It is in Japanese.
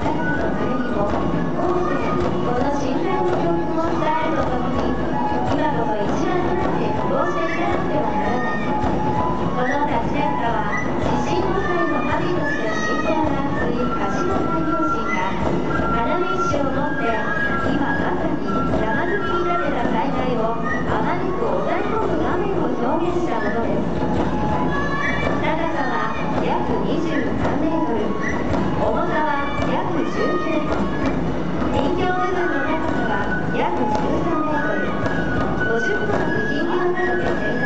Thank you. 約13メートル、50分の銀行などで